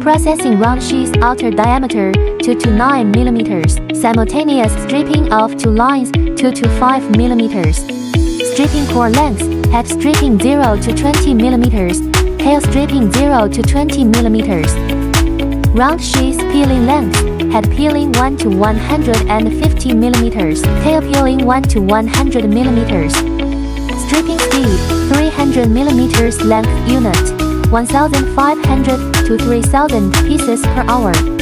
processing round sheets outer diameter 2 to 9 mm, simultaneous stripping of two lines 2 to 5 mm, stripping core length, head stripping 0 to 20 mm, tail stripping 0 to 20 mm, round sheets peeling length, head peeling 1 to 150 mm, tail peeling 1 to 100 mm, stripping speed 300 mm length unit, 1500 to 3000 pieces per hour.